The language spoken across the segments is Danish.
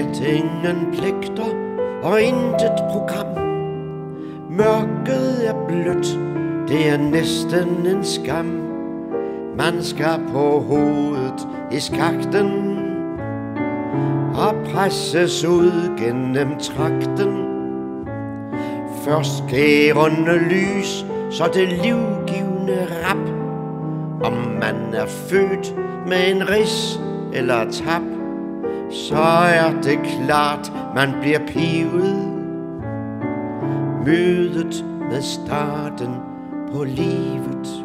Ingen pligter og intet program. Mørket er blødt, det er næsten en skam. Man skal på hovedet i skakten Og presses ud gennem trakten. Først skærende lys, så det livgivende rap. Om man er født med en ris eller tab. Så er det klart, man bliver pivet. Mødet med starten på livet.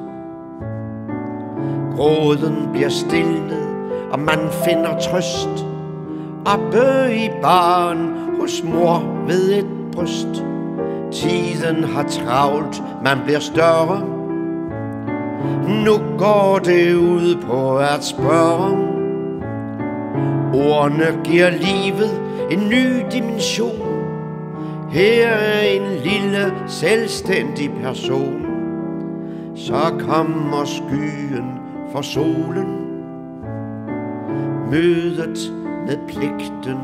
Gråden bliver stillet, og man finder trøst. Oppe i barn hos mor ved et bryst. Tiden har travlt, man bliver større. Nu går det ud på at spørge Ordene giver livet en ny dimension. Her er en lille selvstændig person. Så kommer skyen for solen. Mødet med pligten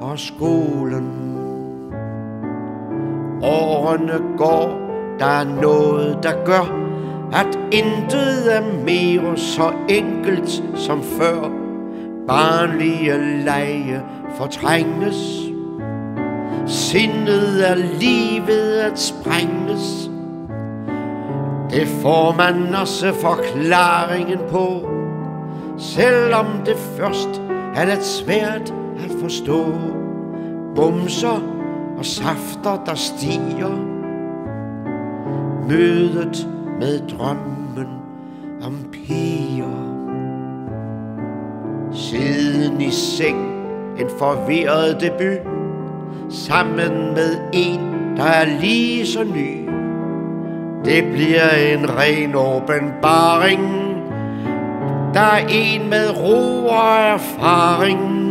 og skolen. Årene går, der er noget, der gør, at intet er mere så enkelt som før. Barnlige leje fortrænges. Sindet er livet at sprænges. Det får man også forklaringen på, selvom det først er lidt svært at forstå. Bumser og safter, der stiger. Mødet med drømmen seng, en forvirret debut, sammen med en, der er lige så ny. Det bliver en ren åbenbaring, der er en med ro og erfaring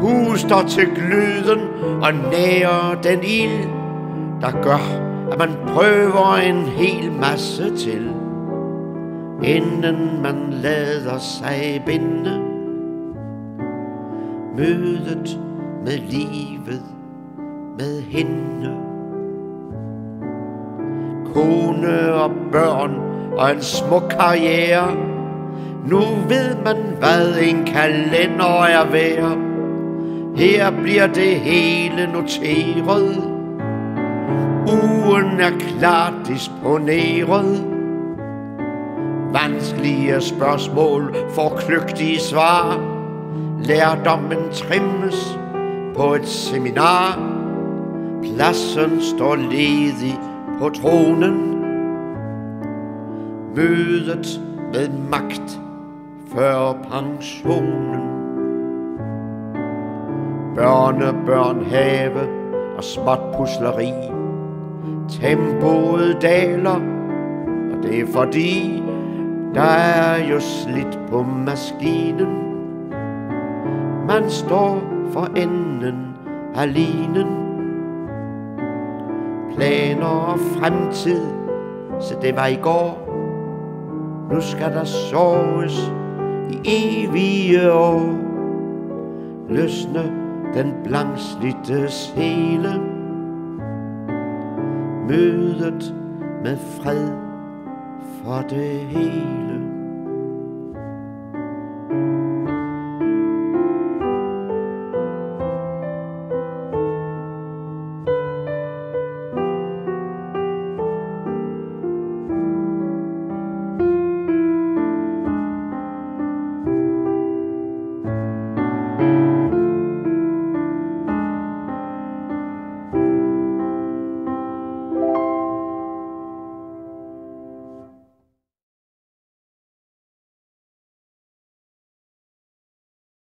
puster til gløden og nærer den ild, der gør, at man prøver en hel masse til, inden man lader sig binde. Mødet med livet, med hende. Kone og børn og en smuk karriere. Nu ved man, hvad en kalender er værd. Her bliver det hele noteret. Ugen er klart disponeret. Vanskelige spørgsmål får kløgtige svar. Lærdommen trimmes på et seminar. Pladsen står ledig på tronen. Mødet med magt før pensionen børne, have og småt pusleri. Tempoet daler, og det er fordi, der er jo slidt på maskinen. Man står for enden af linen. Planer og fremtid, så det var i går. Nu skal der soves i evige år. Løsne den blankslidte hele. Mødet med fred for det hele